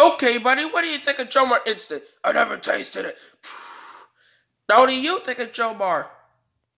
Okay, buddy, what do you think of Jomar Instant? I never tasted it. Now, what do you think of Jomar?